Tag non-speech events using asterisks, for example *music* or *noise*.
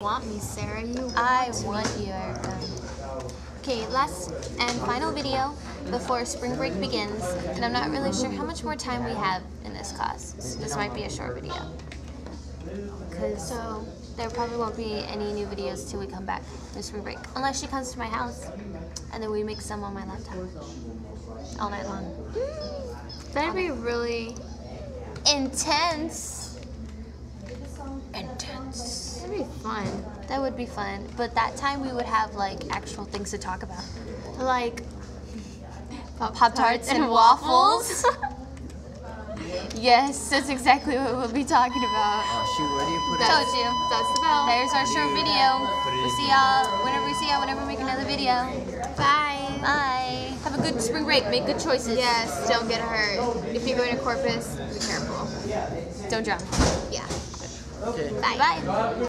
want me, Sarah. You I want me. want you, Erica. Um, okay, last and final video before spring break begins, and I'm not really sure how much more time we have in this class. So this might be a short video. Cause so there probably won't be any new videos till we come back from spring break, unless she comes to my house, and then we make some on my laptop all night long. Mm, that'd be really Intense. Intense. That'd be fun. That would be fun, but that time we would have like actual things to talk about, like Pop Tarts and waffles. *laughs* yes, that's exactly what we'll be talking about. Oh shoot, where do you put Told it? you. That's the bell. There's our short video. We'll see y'all whenever we see y'all whenever we make another video. Bye. Bye. Have a good spring break. Make good choices. Yes, don't get hurt. If you're going to Corpus, be careful. Don't drown. Yeah. Okay. Bye. Bye.